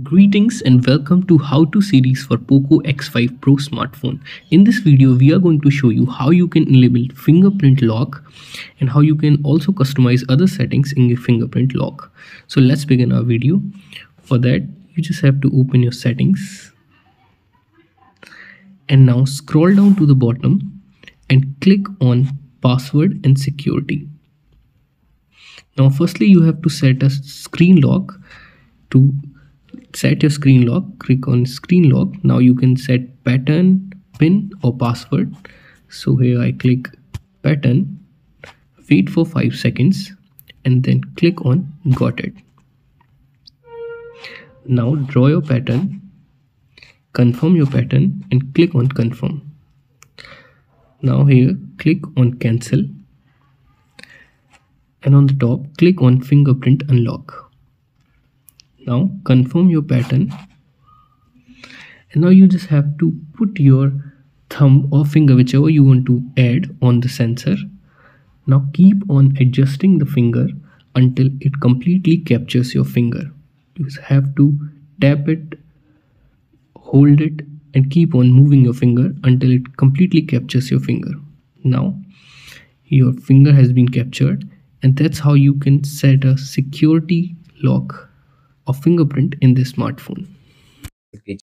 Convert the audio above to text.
Greetings and welcome to How To series for POCO X5 Pro smartphone. In this video, we are going to show you how you can enable fingerprint lock and how you can also customize other settings in your fingerprint lock. So let's begin our video. For that, you just have to open your settings and now scroll down to the bottom and click on password and security. Now firstly, you have to set a screen lock to set your screen lock click on screen lock. Now you can set pattern pin or password. So here i click pattern wait for 5 seconds and then click on got it. Now draw your pattern confirm your pattern and click on confirm. Now here click on cancel. And on the top click on fingerprint unlock now confirm your pattern. And now you just have to put your thumb or finger whichever you want to add on the sensor. Now keep on adjusting the finger until it completely captures your finger. You have to tap it hold it and keep on moving your finger until it completely captures your finger. Now your finger has been captured and that's how you can set a security lock of fingerprint in this smartphone